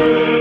Amen.